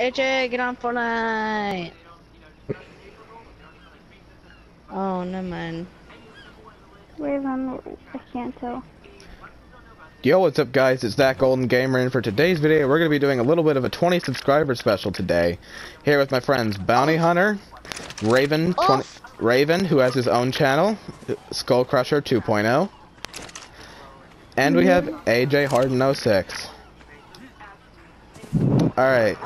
AJ, get on Fortnite. Oh, no man. Raven, I can't tell. Yo, what's up guys? It's that Golden Gamer and for today's video we're going to be doing a little bit of a 20 subscriber special today. Here with my friends Bounty Hunter, Raven, 20, Raven who has his own channel, Skull Crusher 2.0, and we mm-hmm. have AJ Harden 06. Alright,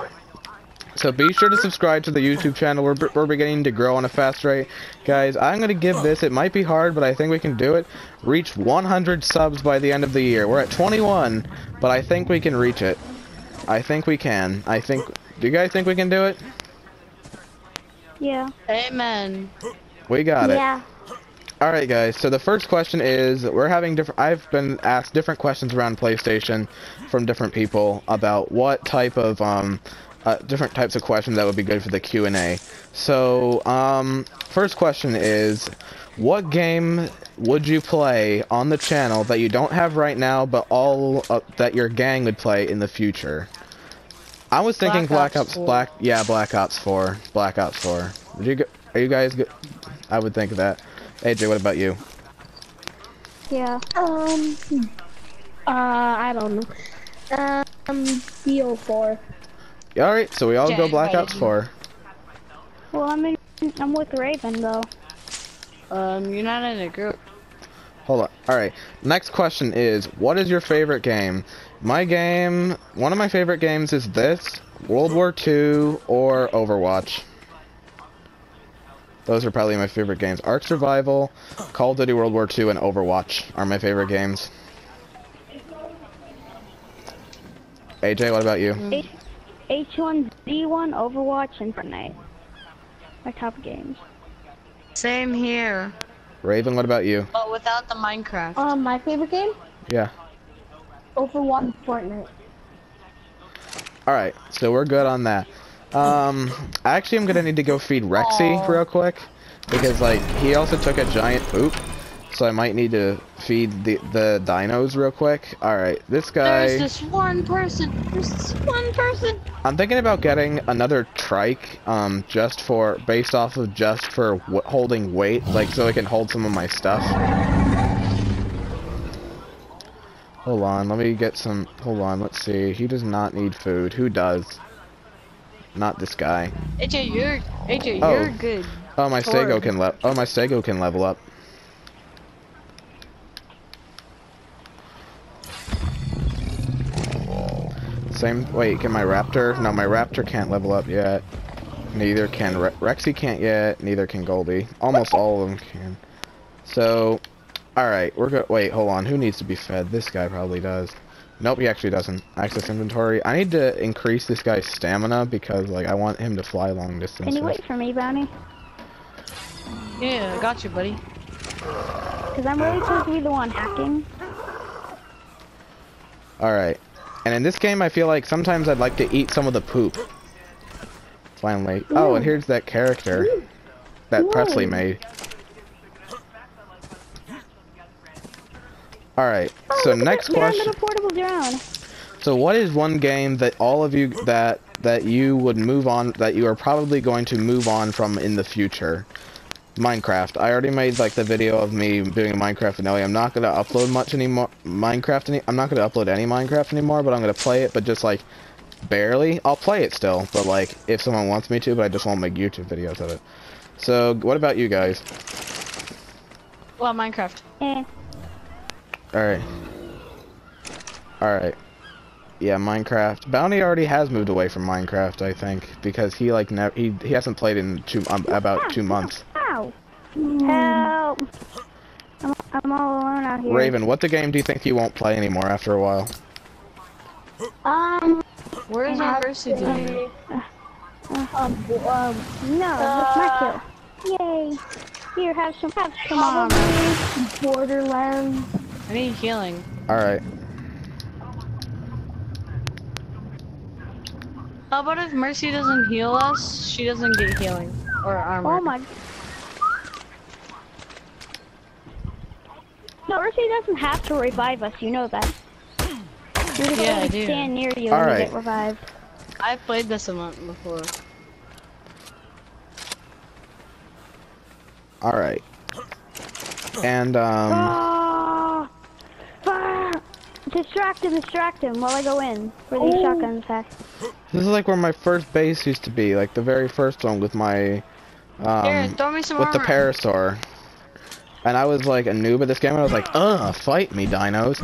so be sure to subscribe to the YouTube channel. We're, we're beginning to grow on a fast rate. Guys, I'm going to give this, it might be hard, but I think we can do it, reach 100 subs by the end of the year. We're at 21, but I think we can reach it. I think we can. I think, do you guys think we can do it? Yeah. Amen. We got it. Yeah. Alright guys, so the first question is, we're having different, I've been asked different questions around PlayStation from different people about what type of, um, uh, different types of questions that would be good for the Q&A. So, um, first question is, what game would you play on the channel that you don't have right now, but all uh, that your gang would play in the future? I was thinking Black Black, Ops Ops, Black, yeah, Black Ops 4, Black Ops 4. Would you, go- are you guys good? I would think of that. AJ, what about you? Yeah. Um, uh, I don't know. Um, BO4. Yeah, Alright, so we all go Jay, Black Ops 4. Well, I'm in. I'm with Raven though. Um, you're not in a group. Hold on. Alright, next question is, what is your favorite game? My game, one of my favorite games is this, World War II or Overwatch. Those are probably my favorite games. Ark Survival, Call of Duty World War II, and Overwatch are my favorite games. AJ, what about you? H H1Z1, Overwatch, and Fortnite. My top games. Same here, Raven, what about you? but without the Minecraft. Um, my favorite game? Yeah. Overwatch Fortnite. Alright, so we're good on that. Um, actually, I'm gonna need to go feed Rexy Aw. real quick because like he also took a giant poop, so I might need to feed the the dinos real quick. All right, this guy. There's this one person. There's this one person. I'm thinking about getting another trike, um, just for based off of just for w holding weight, like so I can hold some of my stuff. Hold on, let me get some. Hold on, let's see. He does not need food. Who does? Not this guy. AJ, you're AJ, Oh. you're good. Oh, my Sword. can le- Oh, my Sego can level up. Same. Wait, can my Raptor? No, my Raptor can't level up yet. Neither can Re Rexy. Can't yet. Neither can Goldie. Almost all of them can. So, all right, we're good. Wait, hold on. Who needs to be fed? This guy probably does. Nope, he actually doesn't. Access inventory. I need to increase this guy's stamina because, like, I want him to fly long distances. Can you wait for me, Bounty? Yeah, I got you, buddy. Because I'm really supposed to be the one hacking. Alright. And in this game, I feel like sometimes I'd like to eat some of the poop. Finally. Oh, and here's that character that Presley made. Alright, so Oh, look next. Question. the portable drone. So what is one game that all of you, that, that you would move on, that you are probably going to move on from in the future? Minecraft. I already made like the video of me doing a Minecraft finale. I'm not gonna upload much anymore. Minecraft. Any I'm not gonna upload any Minecraft anymore, but I'm gonna play it, but just like barely. I'll play it still, but like if someone wants me to, but I just won't make YouTube videos of it. So what about you guys? Well, Minecraft. Eh. All right. All right. Yeah, Minecraft. Bounty already has moved away from Minecraft, I think, because he like never he he hasn't played in two um, about two months. Ow. Help. I'm, I'm all alone out here. Raven, what the game do you think you won't play anymore after a while? Um, Where is our mercy doing? um, um, No, that's my kill. Yay. Here, have some. Have some. on. Borderlands. I need healing. All right. How about if Mercy doesn't heal us, she doesn't get healing or armor? Oh my. No, Mercy doesn't have to revive us. You know that. You're just Yeah, I gonna do. stand near you All when right. you get revived. I played this a month before. All right. And um, Ah! Ah! Distract him, distract him while I go in. Where these Oh. shotguns at? this is like where my first base used to be, like the very first one with my Here, um throw me some with the parasaur. And I was like a noob at this game, and I was like, "Ugh, fight me, dinos!"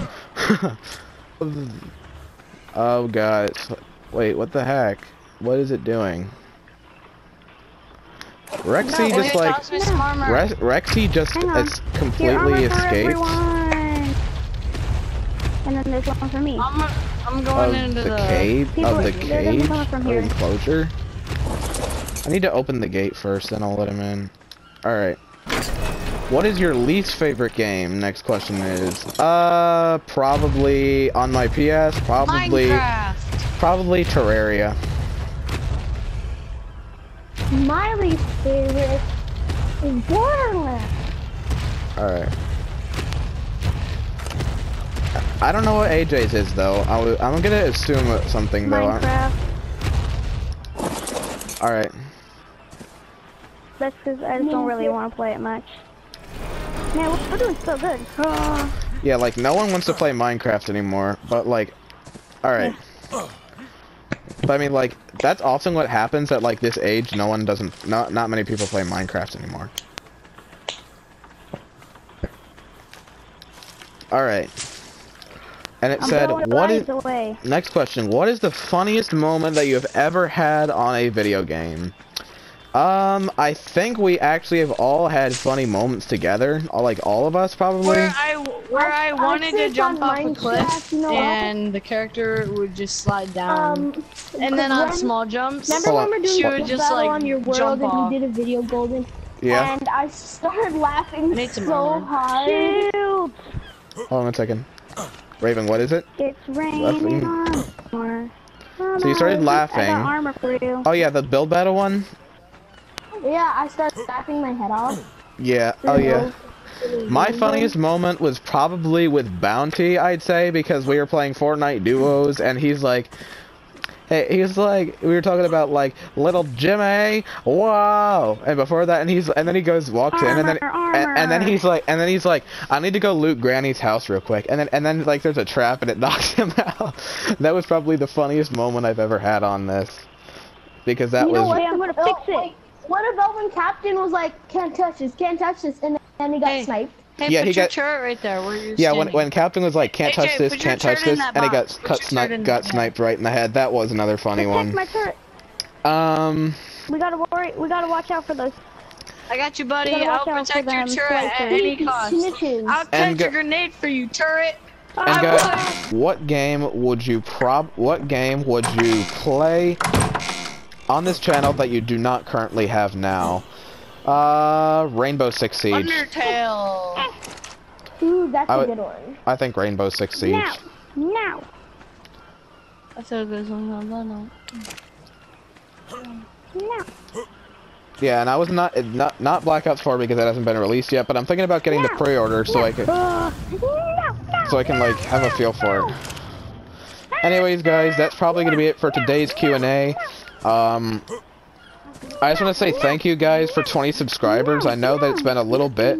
oh god, wait, what the heck? What is it doing? Rexy Hey, just like toss me. Rex, Rexy just Hang it's completely armor for escaped. And then there's one for me. I'm, I'm going of into the the, cave People- of the there's cage from here. enclosure. I need to open the gate first, then I'll let him in. All right. What is your least favorite game? Next question is, uh, probably on my PS, probably, Minecraft. probably Terraria. My least favorite is Borderlands. All right. I don't know what AJ's is though. I w I'm gonna assume something though. Minecraft. All right. That's because I just don't really want to play it much. Man, we're, doing so good. Ah. Yeah, like no one wants to play Minecraft anymore, but like, all right. But I mean, like that's often what happens at like this age. No one doesn't. Not not many people play Minecraft anymore. All right. And it I'm said, what is, "What lives away. Next question: What is the funniest moment that you have ever had on a video game? Um, I think we actually have all had funny moments together. All like all of us probably. Where I where I, I- I wanted to jump on off a cliff you know and the character would just slide down. Um, and then on when- small jumps, Remember Hold when on. we're doing she the would just battle like on your world jump and off. you did a video golden? yeah. And I started laughing Need some so armor. hard. Shield! Hold on a second. Raven, what is it? It's raining So you started I laughing. got armor for you. Oh yeah, the build battle one. Yeah, I started snapping my head off. Yeah. Oh yeah. My funniest moment was probably with Bounty, I'd say, because we were playing Fortnite duos, and he's like, hey, he's like, we were talking about like little Jimmy, whoa, and before that, and he's, and then he goes, walks in, and then, and, and then he's like, and then he's like, I need to go loot Granny's house real quick, and then, and then like there's a trap, and it knocks him out. that was probably the funniest moment I've ever had on this, because that you was. know what? I'm gonna fix it. Wait, What about when Captain was like, can't touch this, can't touch this, and then he got Hey. sniped? Hey, Yeah, put he your got- turret right there where you're Yeah, when standing. when Captain was like, "Can't AJ, touch this, can't touch this," and he got. Put cut your snipe, turret in got that sniped right in the head. That was another funny Protect one. my turret. Um, We gotta worry. We gotta watch out for those. I got you, buddy. I'll protect your them turret at any cost. Snitches. I'll catch a grenade for you, turret. and I guys, what game would you prob? What game would you play on this channel that you do not currently have now? Uh, Rainbow Six Siege. Undertale. Ooh, that's I a good one. I think Rainbow Six Siege. Now, now. I thought this one on no, no. Now. Yeah, and I was not not not Black Ops 4 because that hasn't been released yet. But I'm thinking about getting the pre-order so I can Uh, no, no, so I can like have a feel for it. Anyways, guys, that's probably gonna be it for today's Q&A. Um, I just want to say thank you guys for 20 subscribers. I know that it's been a little bit.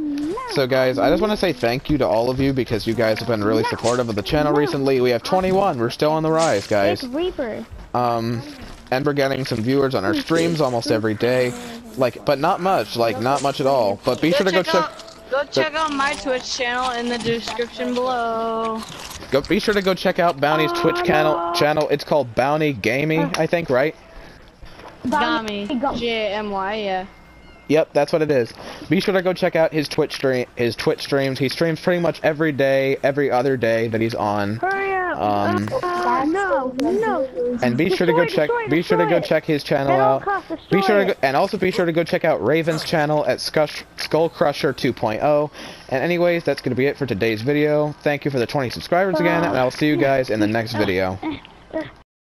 So guys, I just want to say thank you to all of you because you guys have been really supportive of the channel recently. We have 21. We're still on the rise, guys. Reaper. Um, and we're getting some viewers on our streams almost every day. Like, but not much. Like, not much at all. But be sure to go check. out, Go check out my Twitch channel in the description below. Go be sure to go check out Bounty's Twitch channel. Channel. It's called Bounty Gaming, I think, right? Gami. Gami. J M Y. Yeah. Yep, that's what it is. Be sure to go check out his Twitch stream. His Twitch streams. He streams pretty much every day, every other day that he's on. Hurry up. Um, uh, no, no. And be sure to go check. destroy, Be sure to go check his channel out. costs, Be sure to go, and also be sure to go check out Raven's channel at Skush, Skull Crusher 2.0. And anyways, that's gonna be it for today's video. Thank you for the 20 subscribers again, and I'll see you guys in the next video.